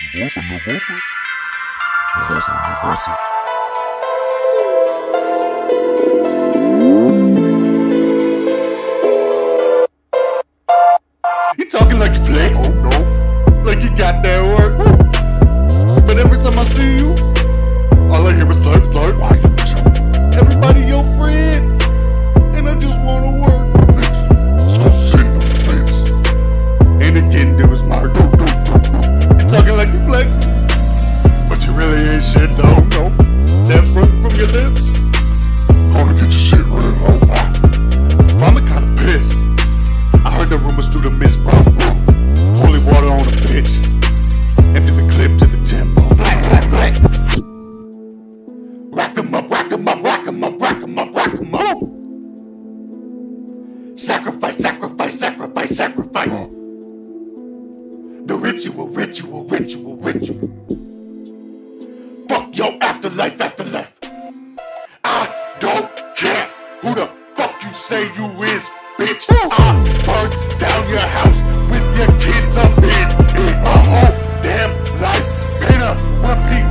You talking like you flex, Oh no. like you got that work. Holy water on the bitch. Empty the clip to the tempo. Up, up, up, up, up. Sacrifice, sacrifice, sacrifice, sacrifice. The ritual, ritual, ritual, ritual. Fuck your afterlife, afterlife. I don't care who the fuck you say you is, bitch. I uh, burnt down your house with your kids up in it. My whole damn life been a repeat.